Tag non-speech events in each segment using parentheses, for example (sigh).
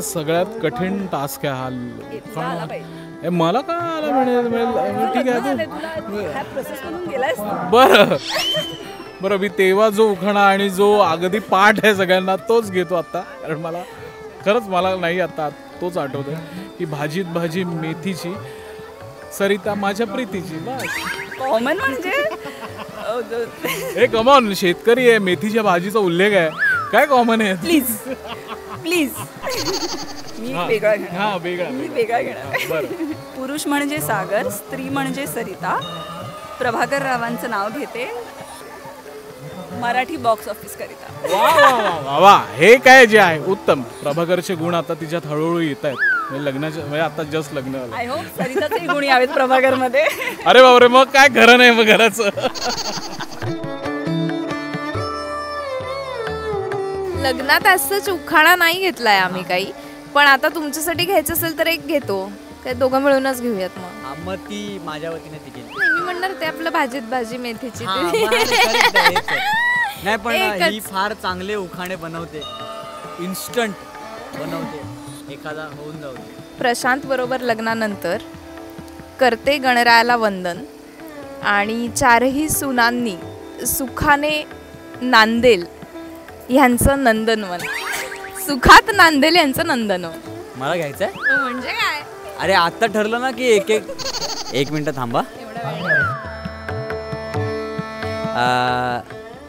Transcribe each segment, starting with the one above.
सगळ्यात कठीण टास्क आहे हा. मला का आला मिळेल मिळेल. ठीक आहे. बरं. बरं मी तेव्हा जो उखाणा आणि जो अगदी पाठ आहे सगळ्यांना तोच घेतो आता. कारण मला खरंच मला नाही आता तोच आठवतोय की भाजीत भाजी मेथीची सरिता माझ्या प्रीतीची. बस. कॉमन म्हणजे? हे कमॉन शेतकरी आहे. मेथीच्या भाजीचा उल्लेख आहे. काय कॉमन आहे? प्लीज प्लीज मी. वेगळा घेणार. हा वेगळा मी वेगळा. घेणार. बरं. पुरुष म्हणजे सागर स्त्री म्हणजे सरिता. प्रभाकर रावांचं नाव घेते मराठी बॉक्स ऑफिस करिता. वा वा वा वा वा हे काय जे आहे? उत्तम. प्रभाकरचे गुण आता तिच्यात हळूहळू येत आहेत. म्हणजे लग्नाच्या म्हणजे आता जस्ट लग्न झालं. आय होप सरिताचे गुण यावेत प्रभाकरमध्ये अरे बापरे मग काय घरं नाही मग घराचं लग्नात असंच उखाणा नाही घेतलाय आम्ही काही. पण आता तुमच्यासाठी घ्यायचं असेल तर एक घेतो. काय दोघं मिळूनच घेऊयात मग. हा, मग ती माझ्या वतीने ती गेली नाही, मी म्हणणार ते आपलं भाजीत भाजी मेथीची हा, ते. मग correct आहे, हेच आहे. नाही पण एकच. ही फार चांगले उखाणे बनवते. इन्स्टंट बनवते. एखादा होऊन जाऊ दे. प्रशांत बरोबर लग्नानंतर करते गणरायाला वंदन. आणि चारही सुनांनी सुखाने नांदेल. ह्यांचं नंदनवन सुखात नांदेल यांचं नंदनवन मला घ्यायचंय? म्हणजे काय? अरे आता ठरलं ना की एक एक एक मिनिट थांबा.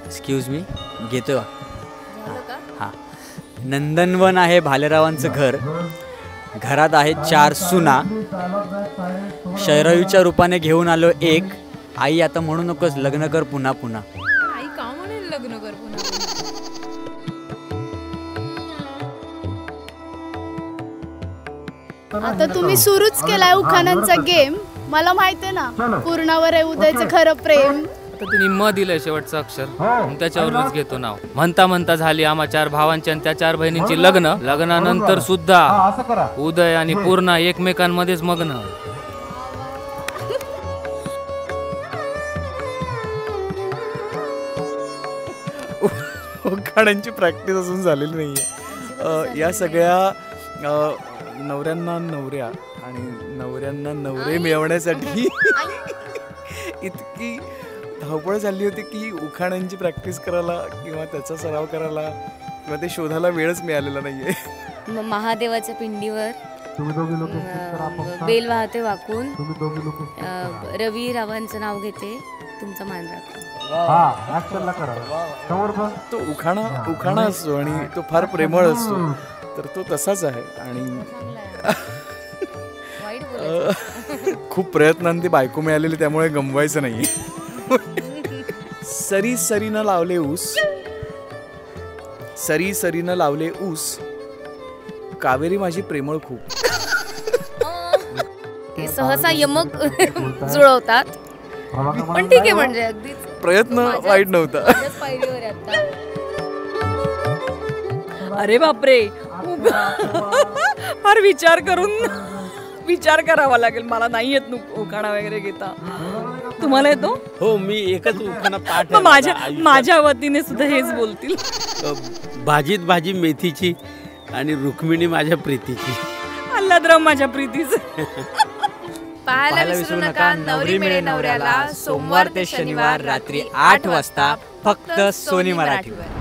एक्सक्यूज मी घेतो हा नंदनवन आहे भालेरावांचं घर. घरात आहेत चार सुना. शैरवीच्या रूपाने घेऊन आलो एक. आई आता म्हणू नकोस लग्न कर पुन्हा पुन्हा. आई का म्हणेल लग्न कर पुन्हा? आता तुम्ही सुरूच केलाय उखाण्यांचा गेम. मला माहितीये ना पूर्णावर आहे उदयचं खरं प्रेम. आता तिने म दिलंय शेवटचं अक्षर. मग त्याच्यावरूनच घेतो नाव. म्हणता म्हणता झाली आम्हा चार भावांची आणि त्या चार बहिणींची लग्न. लग्नानंतर सुद्धा उदय आणि पूर्णा एकमेकांमध्येच मग्न. उखाण्यांची प्रॅक्टिस अजून झालेली नाहीये. या सगळ्या नवऱ्यांना नवऱ्या आणि नवऱ्यांना नवरे मिळवण्यासाठी (laughs) इतकी धावपळ झाली होती की उखाण्यांची प्रॅक्टिस करायला किंवा त्याचा सराव करायला किंवा ते शोधायला वेळच मिळालेला नाहीये. म- महादेवाच्या पिंडीवर बेल वाहते वाकून. रवी रावांचं नाव घेते तुमचा मान राखून. तो उखाणा उखाणा असतो आणि तो फार प्रेमळ असतो. तर तो तसाच आहे आणि खूप प्रयत्नांती बायको मिळालेली त्यामुळे गमवायचं नाही. सरी सरीनं लावले ऊस. सरी सरीनं लावले ऊस. कावेरी माझी प्रेमळ खूप. सहसा यमक जुळवतात. पण ठीक आहे म्हणजे अगदीच प्रयत्न वाईट नव्हता. अरे बापरे (laughs) फार विचार करून विचार करावा लागेल. मला नाही येत उखाणा वगैरे घेता. तुम्हाला येतो? हो मी एकच उखाणा पाठ माझ्या माझ्या वतीने सुद्धा हेच बोलतील. भाजीत भाजी मेथीची आणि रुक्मिणी माझ्या प्रीतीची. आल्हादराव माझ्या प्रीतीच. पाहायला विसरू नका नवरी मिळे नवऱ्याला सोमवार ते शनिवार रात्री आठ वाजता फक्त सोनी मराठीवर.